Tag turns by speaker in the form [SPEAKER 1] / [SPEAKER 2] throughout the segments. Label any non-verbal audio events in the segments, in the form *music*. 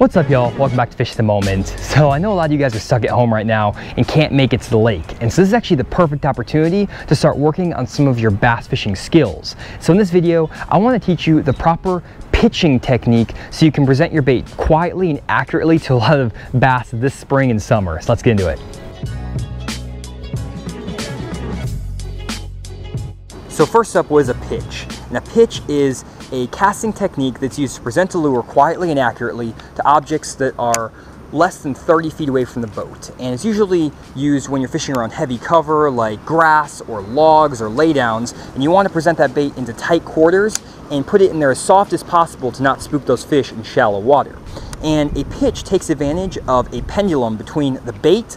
[SPEAKER 1] What's up y'all? Welcome back to Fish the Moment. So I know a lot of you guys are stuck at home right now and can't make it to the lake. And so this is actually the perfect opportunity to start working on some of your bass fishing skills. So in this video, I want to teach you the proper pitching technique so you can present your bait quietly and accurately to a lot of bass this spring and summer. So let's get into it. So first up was a pitch. And a pitch is a casting technique that's used to present a lure quietly and accurately to objects that are less than 30 feet away from the boat. And it's usually used when you're fishing around heavy cover like grass or logs or laydowns, and you want to present that bait into tight quarters and put it in there as soft as possible to not spook those fish in shallow water. And a pitch takes advantage of a pendulum between the bait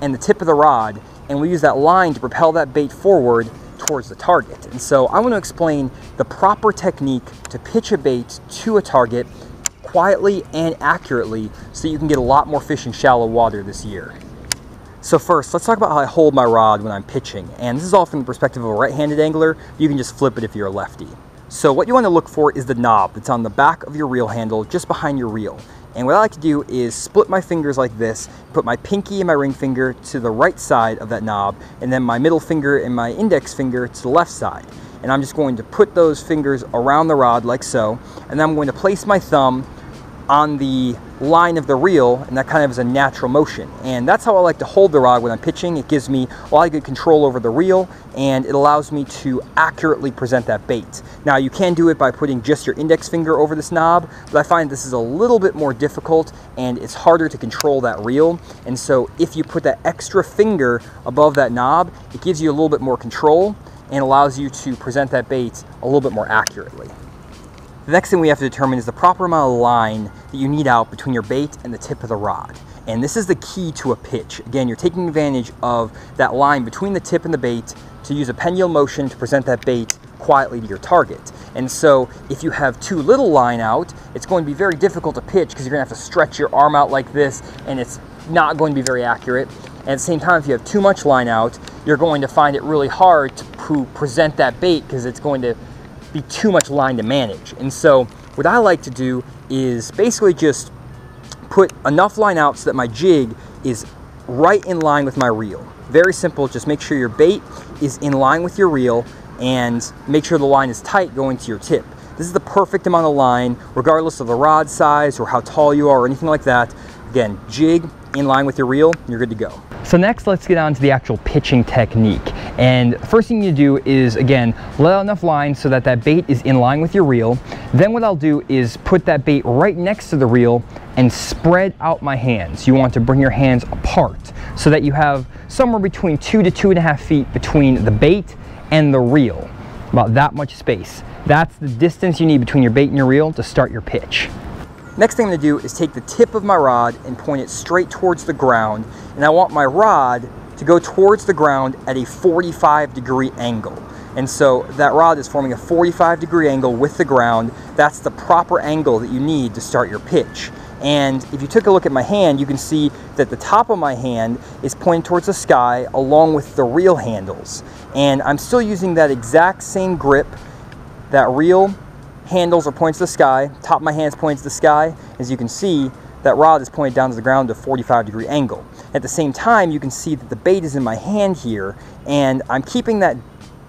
[SPEAKER 1] and the tip of the rod, and we use that line to propel that bait forward towards the target. And so I want to explain the proper technique to pitch a bait to a target quietly and accurately so you can get a lot more fish in shallow water this year. So first, let's talk about how I hold my rod when I'm pitching. And this is all from the perspective of a right-handed angler. You can just flip it if you're a lefty. So what you want to look for is the knob that's on the back of your reel handle just behind your reel. And what I like to do is split my fingers like this, put my pinky and my ring finger to the right side of that knob, and then my middle finger and my index finger to the left side. And I'm just going to put those fingers around the rod like so, and then I'm going to place my thumb on the line of the reel and that kind of is a natural motion. And that's how I like to hold the rod when I'm pitching. It gives me a lot of good control over the reel and it allows me to accurately present that bait. Now you can do it by putting just your index finger over this knob but I find this is a little bit more difficult and it's harder to control that reel. And so if you put that extra finger above that knob it gives you a little bit more control and allows you to present that bait a little bit more accurately the next thing we have to determine is the proper amount of line that you need out between your bait and the tip of the rod. And this is the key to a pitch. Again, you're taking advantage of that line between the tip and the bait to use a pendulum motion to present that bait quietly to your target. And so if you have too little line out, it's going to be very difficult to pitch because you're gonna have to stretch your arm out like this and it's not going to be very accurate. And at the same time, if you have too much line out, you're going to find it really hard to present that bait because it's going to be too much line to manage. And so what I like to do is basically just put enough line out so that my jig is right in line with my reel. Very simple, just make sure your bait is in line with your reel and make sure the line is tight going to your tip. This is the perfect amount of line, regardless of the rod size or how tall you are or anything like that. Again, jig in line with your reel, you're good to go. So next, let's get on to the actual pitching technique. And first thing you do is, again, let out enough line so that that bait is in line with your reel. Then what I'll do is put that bait right next to the reel and spread out my hands. You want to bring your hands apart so that you have somewhere between two to two and a half feet between the bait and the reel, about that much space. That's the distance you need between your bait and your reel to start your pitch. Next thing I'm gonna do is take the tip of my rod and point it straight towards the ground. And I want my rod to go towards the ground at a 45 degree angle. And so that rod is forming a 45 degree angle with the ground. That's the proper angle that you need to start your pitch. And if you took a look at my hand, you can see that the top of my hand is pointing towards the sky along with the reel handles. And I'm still using that exact same grip, that reel handles are pointing to the sky, top of my hand is pointing to the sky. As you can see, that rod is pointed down to the ground at a 45 degree angle. At the same time, you can see that the bait is in my hand here, and I'm keeping that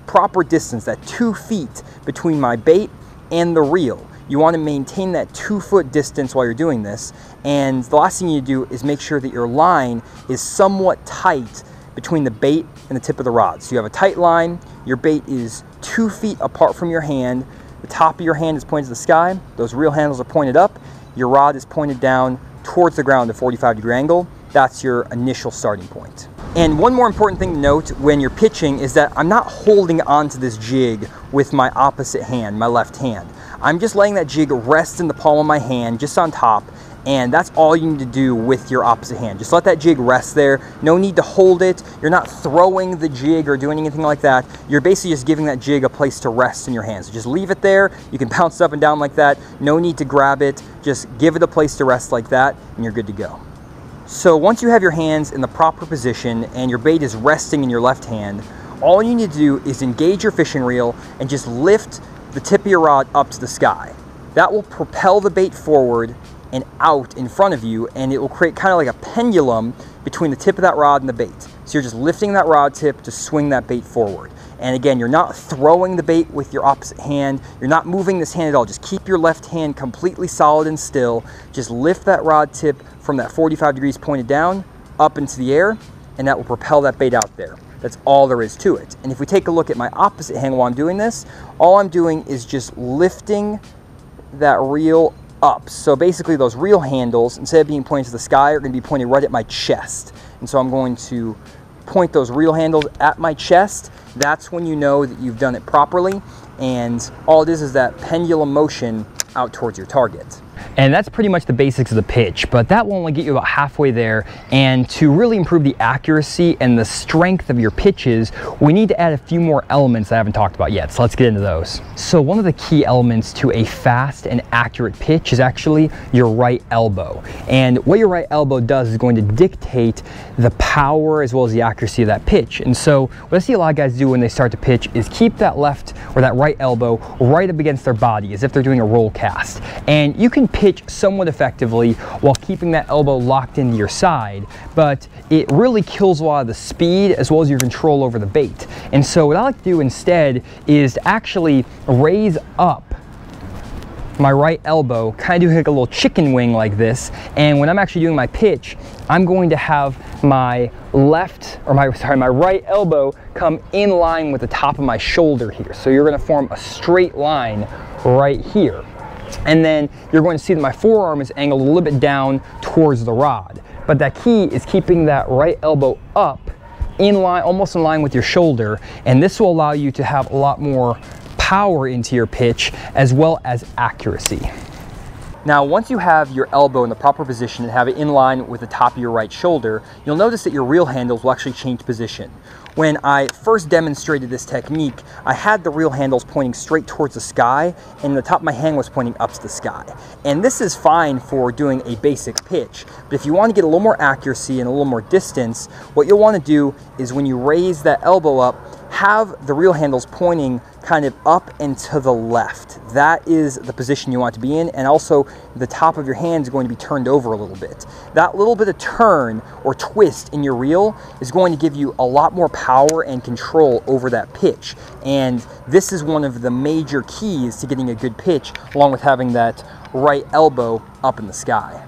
[SPEAKER 1] proper distance, that two feet between my bait and the reel. You want to maintain that two foot distance while you're doing this. And the last thing you do is make sure that your line is somewhat tight between the bait and the tip of the rod. So you have a tight line, your bait is two feet apart from your hand, the top of your hand is pointed to the sky, those reel handles are pointed up, your rod is pointed down towards the ground at a 45 degree angle. That's your initial starting point. And one more important thing to note when you're pitching is that I'm not holding onto this jig with my opposite hand, my left hand. I'm just letting that jig rest in the palm of my hand, just on top, and that's all you need to do with your opposite hand. Just let that jig rest there. No need to hold it. You're not throwing the jig or doing anything like that. You're basically just giving that jig a place to rest in your hands. So just leave it there. You can bounce up and down like that. No need to grab it. Just give it a place to rest like that and you're good to go. So once you have your hands in the proper position and your bait is resting in your left hand, all you need to do is engage your fishing reel and just lift the tip of your rod up to the sky. That will propel the bait forward and out in front of you, and it will create kind of like a pendulum between the tip of that rod and the bait. So you're just lifting that rod tip to swing that bait forward. And again, you're not throwing the bait with your opposite hand. You're not moving this hand at all. Just keep your left hand completely solid and still. Just lift that rod tip from that 45 degrees pointed down up into the air, and that will propel that bait out there. That's all there is to it. And if we take a look at my opposite hand while I'm doing this, all I'm doing is just lifting that reel up. So basically those reel handles, instead of being pointed to the sky, are gonna be pointed right at my chest. And so I'm going to point those reel handles at my chest. That's when you know that you've done it properly. And all it is is that pendulum motion out towards your target.
[SPEAKER 2] And that's pretty much the basics of the pitch, but that will only get you about halfway there. And to really improve the accuracy and the strength of your pitches, we need to add a few more elements I haven't talked about yet. So let's get into those. So one of the key elements to a fast and accurate pitch is actually your right elbow. And what your right elbow does is going to dictate the power as well as the accuracy of that pitch. And so what I see a lot of guys do when they start to pitch is keep that left or that right elbow right up against their body as if they're doing a roll cast. And you can pitch somewhat effectively while keeping that elbow locked into your side, but it really kills a lot of the speed as well as your control over the bait. And so what I like to do instead is to actually raise up my right elbow, kind of do like a little chicken wing like this. And when I'm actually doing my pitch, I'm going to have my left, or my, sorry, my right elbow come in line with the top of my shoulder here. So you're gonna form a straight line right here. And then you're going to see that my forearm is angled a little bit down towards the rod. But that key is keeping that right elbow up in line, almost in line with your shoulder. And this will allow you to have a lot more power into your pitch as well as accuracy.
[SPEAKER 1] Now, once you have your elbow in the proper position and have it in line with the top of your right shoulder, you'll notice that your reel handles will actually change position. When I first demonstrated this technique, I had the reel handles pointing straight towards the sky and the top of my hand was pointing up to the sky. And this is fine for doing a basic pitch, but if you want to get a little more accuracy and a little more distance, what you'll want to do is when you raise that elbow up, have the reel handles pointing kind of up and to the left. That is the position you want to be in, and also the top of your hand is going to be turned over a little bit. That little bit of turn or twist in your reel is going to give you a lot more power and control over that pitch. And this is one of the major keys to getting a good pitch, along with having that right elbow up in the sky.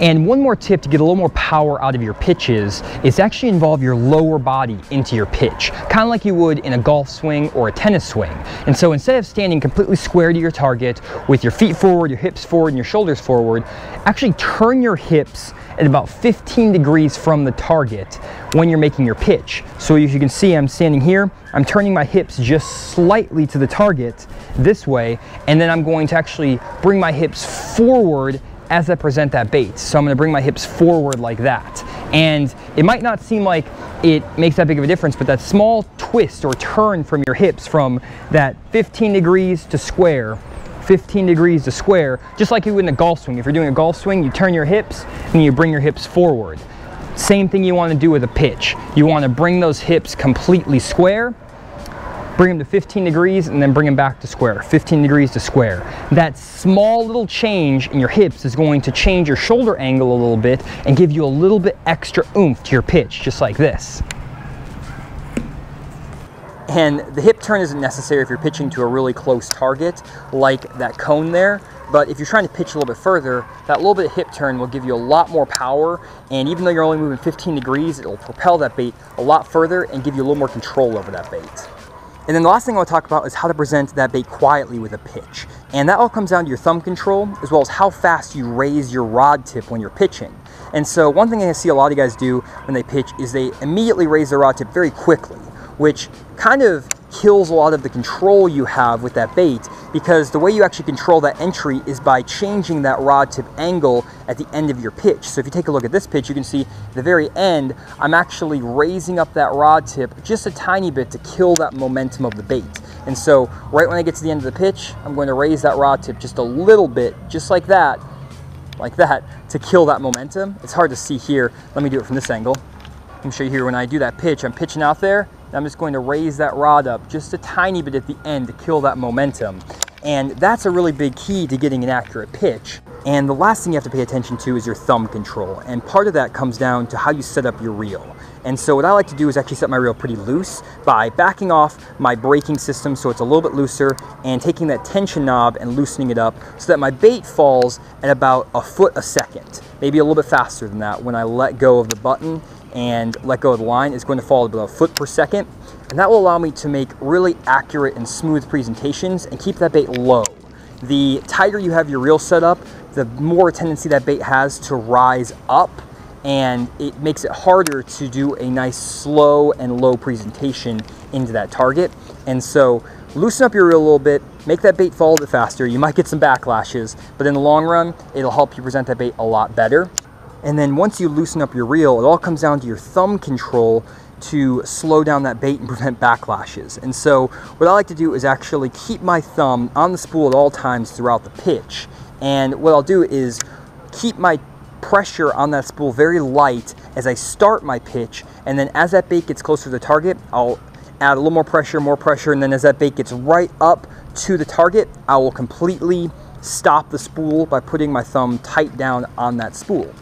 [SPEAKER 2] And one more tip to get a little more power out of your pitches is actually involve your lower body into your pitch, kind of like you would in a golf swing or a tennis swing. And so instead of standing completely square to your target with your feet forward, your hips forward, and your shoulders forward, actually turn your hips at about 15 degrees from the target when you're making your pitch. So as you can see, I'm standing here, I'm turning my hips just slightly to the target this way, and then I'm going to actually bring my hips forward as I present that bait. So I'm gonna bring my hips forward like that. And it might not seem like it makes that big of a difference, but that small twist or turn from your hips from that 15 degrees to square 15 degrees to square, just like you would in a golf swing. If you're doing a golf swing, you turn your hips and you bring your hips forward. Same thing you want to do with a pitch. You want to bring those hips completely square bring them to 15 degrees and then bring them back to square, 15 degrees to square. That small little change in your hips is going to change your shoulder angle a little bit and give you a little bit extra oomph to your pitch, just like this.
[SPEAKER 1] And the hip turn isn't necessary if you're pitching to a really close target, like that cone there. But if you're trying to pitch a little bit further, that little bit of hip turn will give you a lot more power. And even though you're only moving 15 degrees, it'll propel that bait a lot further and give you a little more control over that bait. And then the last thing I want to talk about is how to present that bait quietly with a pitch. And that all comes down to your thumb control, as well as how fast you raise your rod tip when you're pitching. And so one thing I see a lot of guys do when they pitch is they immediately raise their rod tip very quickly, which kind of kills a lot of the control you have with that bait because the way you actually control that entry is by changing that rod tip angle at the end of your pitch. So if you take a look at this pitch, you can see the very end, I'm actually raising up that rod tip just a tiny bit to kill that momentum of the bait. And so right when I get to the end of the pitch, I'm going to raise that rod tip just a little bit, just like that, like that, to kill that momentum. It's hard to see here. Let me do it from this angle. Me show you here when I do that pitch, I'm pitching out there, I'm just going to raise that rod up just a tiny bit at the end to kill that momentum. And that's a really big key to getting an accurate pitch. And the last thing you have to pay attention to is your thumb control. And part of that comes down to how you set up your reel. And so what I like to do is actually set my reel pretty loose by backing off my braking system so it's a little bit looser and taking that tension knob and loosening it up so that my bait falls at about a foot a second, maybe a little bit faster than that when I let go of the button and let go of the line is going to fall about a foot per second. And that will allow me to make really accurate and smooth presentations and keep that bait low. The tighter you have your reel set up, the more tendency that bait has to rise up and it makes it harder to do a nice slow and low presentation into that target. And so loosen up your reel a little bit, make that bait fall a bit faster. You might get some backlashes, but in the long run, it'll help you present that bait a lot better. And then once you loosen up your reel, it all comes down to your thumb control to slow down that bait and *laughs* prevent backlashes. And so what I like to do is actually keep my thumb on the spool at all times throughout the pitch. And what I'll do is keep my pressure on that spool very light as I start my pitch. And then as that bait gets closer to the target, I'll add a little more pressure, more pressure. And then as that bait gets right up to the target, I will completely stop the spool by putting my thumb tight down on that spool.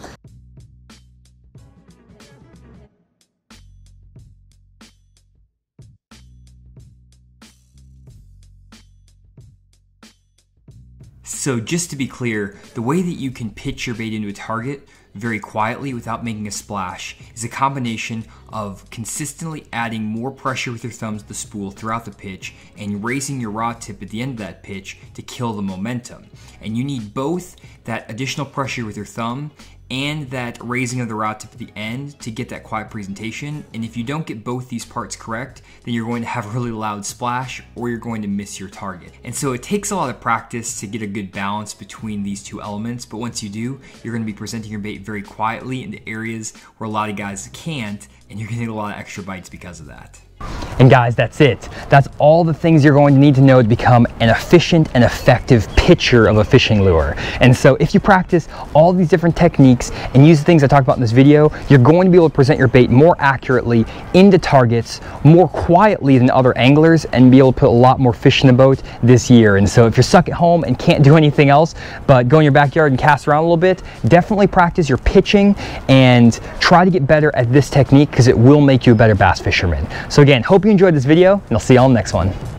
[SPEAKER 2] So just to be clear, the way that you can pitch your bait into a target very quietly without making a splash is a combination of consistently adding more pressure with your thumbs to the spool throughout the pitch and raising your rod tip at the end of that pitch to kill the momentum. And you need both that additional pressure with your thumb and that raising of the rod tip at the end to get that quiet presentation. And if you don't get both these parts correct, then you're going to have a really loud splash or you're going to miss your target. And so it takes a lot of practice to get a good balance between these two elements. But once you do, you're going to be presenting your bait very quietly in the areas where a lot of guys can't, and you're to get a lot of extra bites because of that. And guys, that's it. That's all the things you're going to need to know to become an efficient and effective pitcher of a fishing lure. And so if you practice all these different techniques and use the things I talked about in this video, you're going to be able to present your bait more accurately into targets, more quietly than other anglers, and be able to put a lot more fish in the boat this year. And so if you're stuck at home and can't do anything else, but go in your backyard and cast around a little bit, definitely practice your pitching and try to get better at this technique because it will make you a better bass fisherman. So again, hope you enjoyed this video and I'll see you all in the next one.